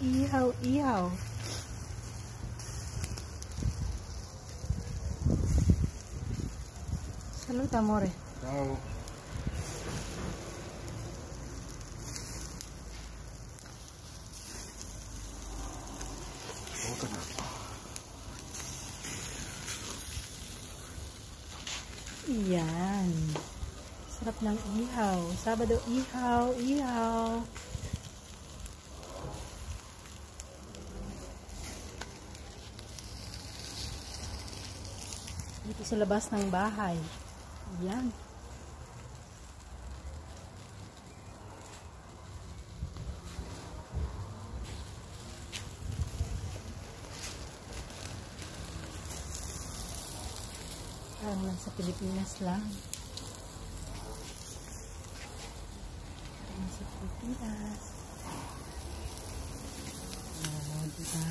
Ihaw, ihaw. Salud, amore. Ciao. Buka na. Yan. Sarap ng ihaw. Sabado, ihaw, ihaw. Dito sa labas ng bahay. Yan. Parang lang sa Pilipinas lang. Parang sa Pilipinas. Oo, diba?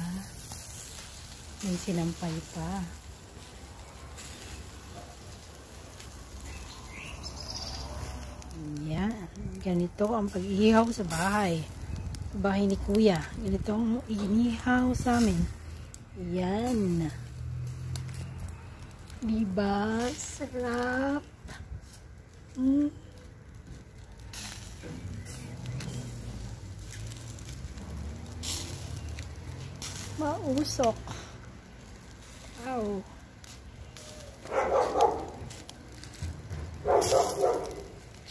May sinampay pa. Yan. Ganito ang pag-ihaw sa bahay. Sa bahay ni Kuya. Ganito ang inihaw sa amin. Yan. Diba? Sarap. Mm. Mausok. Ow.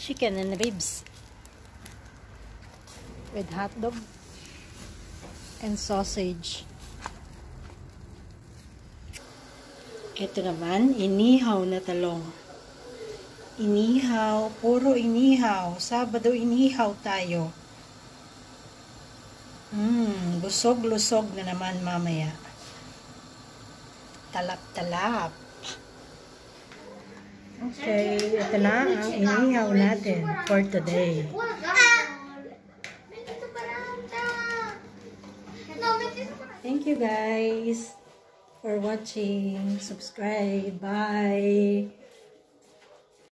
Chicken and ribs. With hot dog and sausage. Ito naman, inihaw na talong. Inihaw, puro inihaw. Sabado inihaw tayo. Hmm, busog-lusog na naman mamaya. Talap-talap. Okay, ito na ang inihaw natin for today. Thank you guys for watching. Subscribe. Bye.